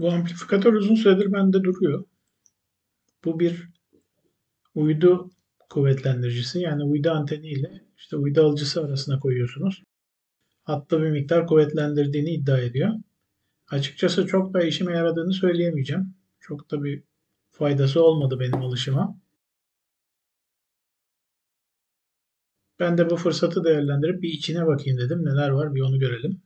Bu amplifikatör uzun süredir bende duruyor. Bu bir uydu kuvvetlendiricisi. Yani uydu anteni ile işte uydu alıcısı arasına koyuyorsunuz. Hatta bir miktar kuvvetlendirdiğini iddia ediyor. Açıkçası çok da işime yaradığını söyleyemeyeceğim. Çok da bir faydası olmadı benim alışıma. Ben de bu fırsatı değerlendirip bir içine bakayım dedim. Neler var bir onu görelim.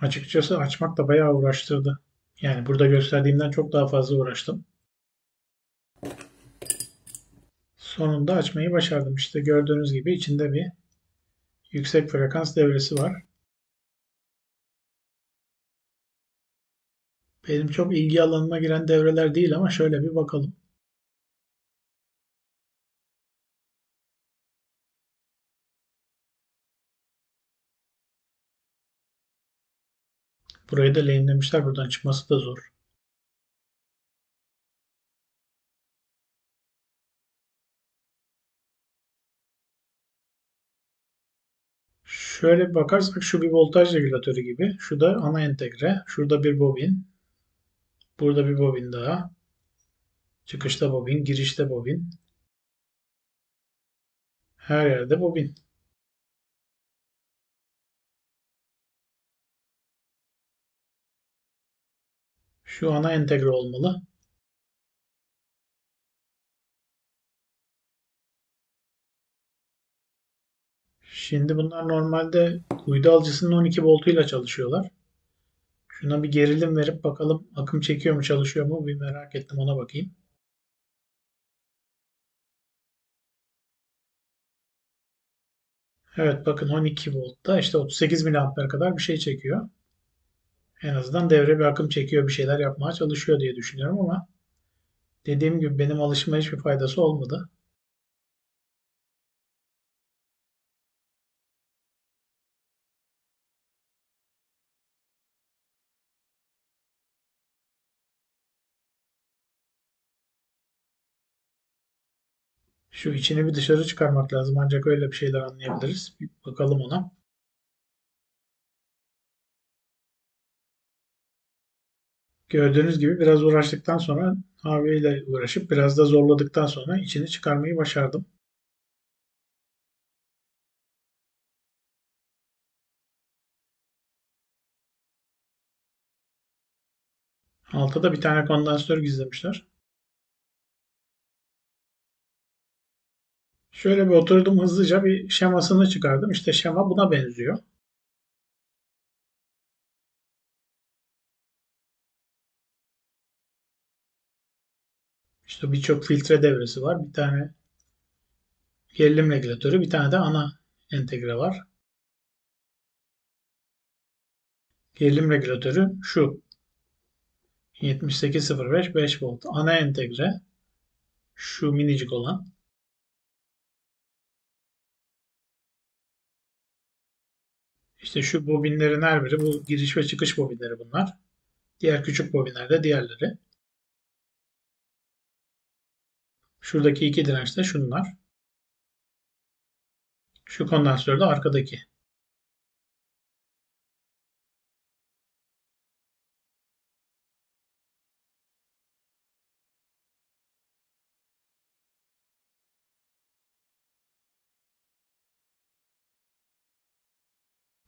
Açıkçası açmak da bayağı uğraştırdı. Yani burada gösterdiğimden çok daha fazla uğraştım. Sonunda açmayı başardım. İşte gördüğünüz gibi içinde bir yüksek frekans devresi var. Benim çok ilgi alanıma giren devreler değil ama şöyle bir bakalım. Burayı da lehimlemişler. Buradan çıkması da zor. Şöyle bakarsak şu bir voltaj regülatörü gibi. Şu da ana entegre. Şurada bir bobin. Burada bir bobin daha. Çıkışta bobin, girişte bobin. Her yerde bobin. Şu ana entegre olmalı. Şimdi bunlar normalde uydu alıcısının 12 voltuyla çalışıyorlar. Şuna bir gerilim verip bakalım akım çekiyor mu çalışıyor mu bir merak ettim ona bakayım. Evet bakın 12 voltta işte 38 miliamper kadar bir şey çekiyor. En azından devre bir akım çekiyor bir şeyler yapmaya çalışıyor diye düşünüyorum ama dediğim gibi benim alışıma hiçbir faydası olmadı. Şu içini bir dışarı çıkarmak lazım. Ancak öyle bir şeyler anlayabiliriz. Bir bakalım ona. Gördüğünüz gibi biraz uğraştıktan sonra ile uğraşıp biraz da zorladıktan sonra içini çıkarmayı başardım. Altta da bir tane kondansatör gizlemişler. Şöyle bir oturdum hızlıca bir şemasını çıkardım. İşte şema buna benziyor. İşte birçok filtre devresi var. Bir tane gerilim regülatörü, bir tane de ana entegre var. Gerilim regülatörü şu. 7805 5 volt. Ana entegre şu minicik olan. İşte şu bobinlerin her biri bu giriş ve çıkış bobinleri bunlar. Diğer küçük bobinler de diğerleri. Şuradaki iki direnç de şunlar. Şu kondansatör de arkadaki.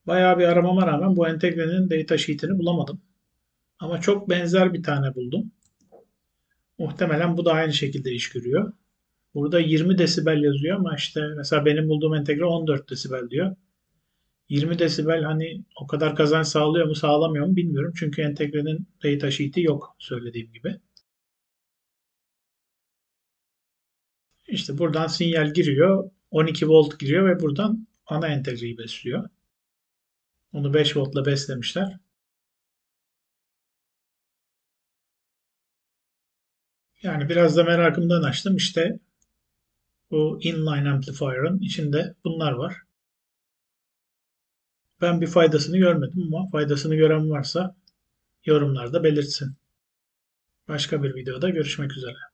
Bayağı bir aramama rağmen bu entegrenin data sheet'ini bulamadım. Ama çok benzer bir tane buldum. Muhtemelen bu da aynı şekilde iş görüyor. Burada 20 desibel yazıyor ama işte mesela benim bulduğum entegre 14 desibel diyor. 20 desibel hani o kadar kazanç sağlıyor mu sağlamıyor mu bilmiyorum. Çünkü entegrenin data sheet'i yok söylediğim gibi. İşte buradan sinyal giriyor. 12 volt giriyor ve buradan ana entegreyi besliyor. Onu 5 voltla beslemişler. Yani biraz da merakımdan açtım. İşte bu inline amplifier'ın içinde bunlar var. Ben bir faydasını görmedim ama faydasını gören varsa yorumlarda belirtsin. Başka bir videoda görüşmek üzere.